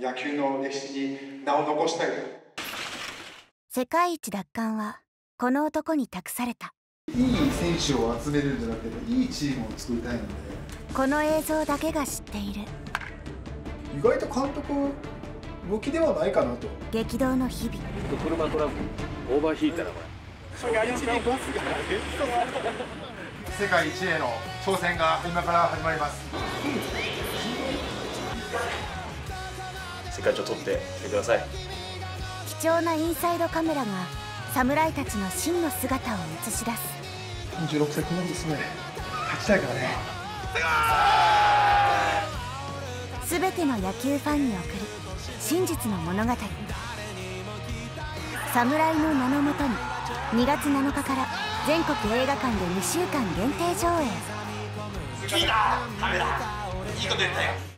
野球の歴史に名を残したい。世界一奪還はこの男に託された。いい選手を集めるんじゃなくていいチームを作りたいので。この映像だけが知っている。意外と監督向きではないかなと。激動の日々。車トラブルオーバーヒーターだこ 世界一への挑戦が今から始まります世界一を取ってきてください。貴重なインサイドカメラが侍たちの真の姿を映し出す。26歳このですね。勝ちたいからね。全ての野球ファンに送る。真実の物語。侍の名のもとに。2月7日から。全国映画館で2週間限定上映。いいなカメラいいこと言ったよ